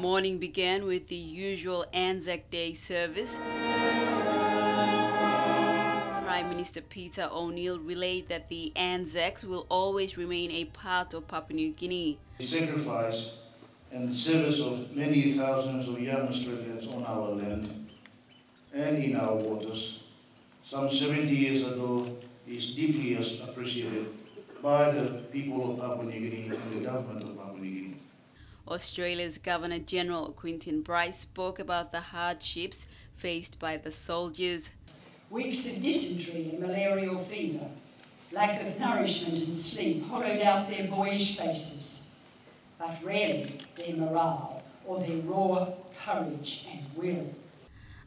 morning began with the usual Anzac Day service. Prime Minister Peter O'Neill relayed that the Anzacs will always remain a part of Papua New Guinea. The sacrifice and service of many thousands of young Australians on our land and in our waters some 70 years ago is deeply appreciated by the people of Papua New Guinea and the government of Papua New Guinea. Australia's Governor General Quentin Bryce spoke about the hardships faced by the soldiers. Weeks of dysentery and malarial fever, lack of nourishment and sleep hollowed out their boyish faces, but rarely their morale or their raw courage and will.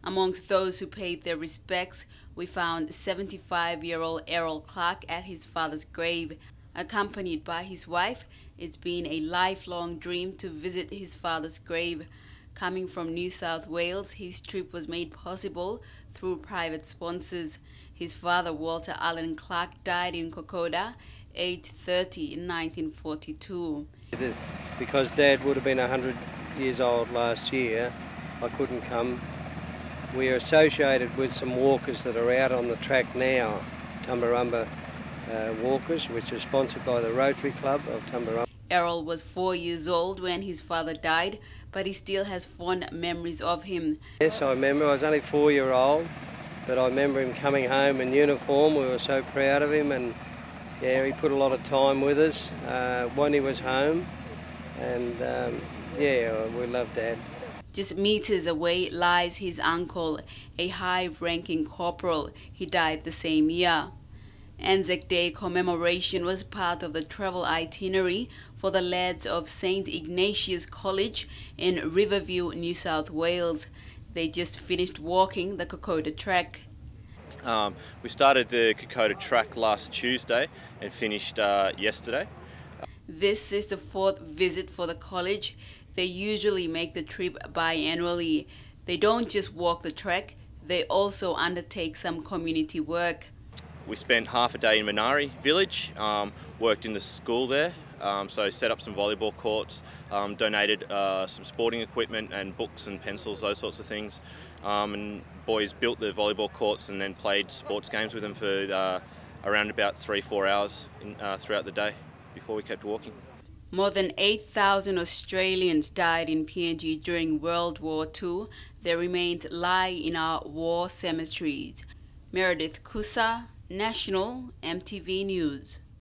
Amongst those who paid their respects, we found 75-year-old Errol Clark at his father's grave. Accompanied by his wife, it's been a lifelong dream to visit his father's grave. Coming from New South Wales, his trip was made possible through private sponsors. His father, Walter Allen Clark, died in Kokoda, aged 30 in 1942. Because Dad would have been 100 years old last year, I couldn't come we are associated with some walkers that are out on the track now, Tumbarumba uh, Walkers, which is sponsored by the Rotary Club of Tumbarumba. Errol was four years old when his father died, but he still has fond memories of him. Yes, I remember. I was only four year old, but I remember him coming home in uniform. We were so proud of him, and yeah, he put a lot of time with us uh, when he was home, and um, yeah, we loved Dad. Just meters away lies his uncle, a high-ranking corporal. He died the same year. Anzac Day commemoration was part of the travel itinerary for the lads of St. Ignatius College in Riverview, New South Wales. They just finished walking the Kokoda track. Um, we started the Kokoda track last Tuesday and finished uh, yesterday. This is the fourth visit for the college. They usually make the trip biannually. They don't just walk the track, they also undertake some community work. We spent half a day in Menari village, um, worked in the school there, um, so set up some volleyball courts, um, donated uh, some sporting equipment and books and pencils, those sorts of things. Um, and boys built the volleyball courts and then played sports games with them for uh, around about three, four hours in, uh, throughout the day before we kept walking. More than 8,000 Australians died in PNG during World War II. They remained lie in our war cemeteries. Meredith Kusa, National, MTV News.